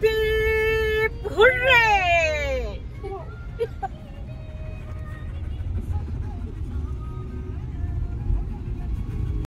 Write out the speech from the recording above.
happy.